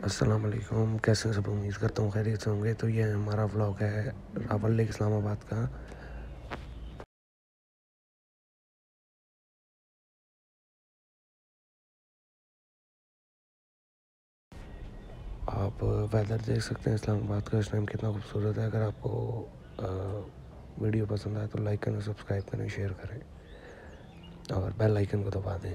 अस्सलाम वालेकुम कैसे हैं सब? उम्मीद करता हूँ खैरियत से होंगे। तो ये हमारा व्लॉग है रावल लेक इस्लामाबाद का। आप वेदर देख सकते हैं इस्लामाबाद का। इस टाइम कितना खूबसूरत है। अगर आपको आ, वीडियो पसंद आए तो लाइक करें सब्सक्राइब करें शेयर करें। और बेल आइकन को दबा दें।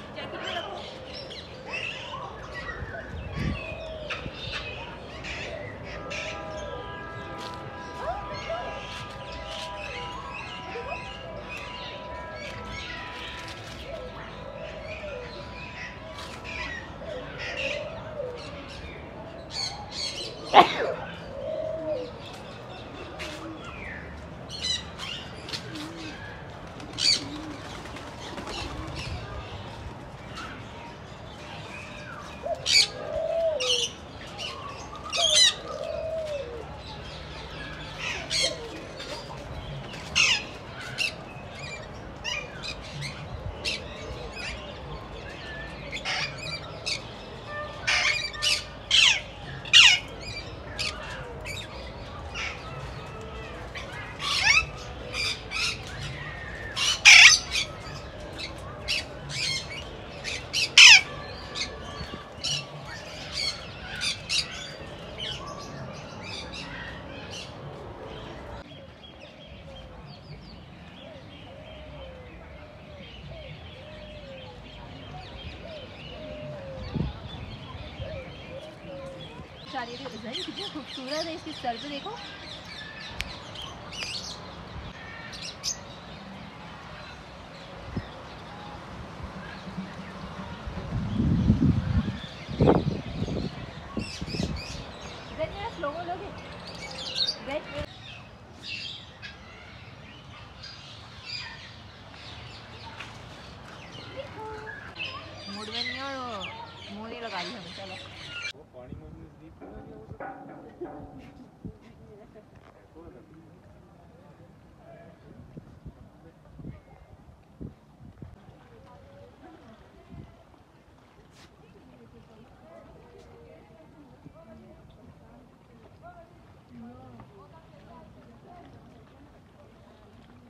आ रही है डिज़ाइन, कितनी खूबसूरत है इसकी सर पे देखो लोगों मूड में नहीं और मुँह नहीं लगा रही हमें चलो।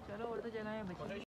चलो और तो जगह है बची